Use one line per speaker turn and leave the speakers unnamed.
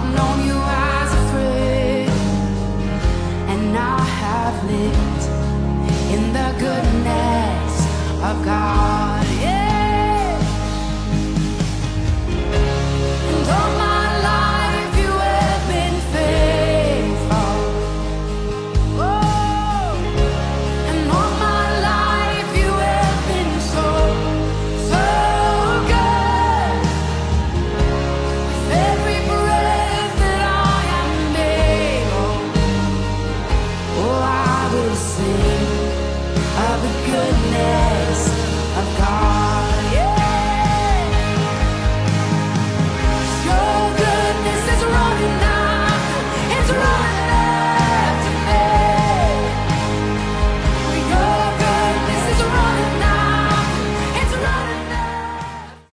I've known you as a friend, and I have lived. sing of the good.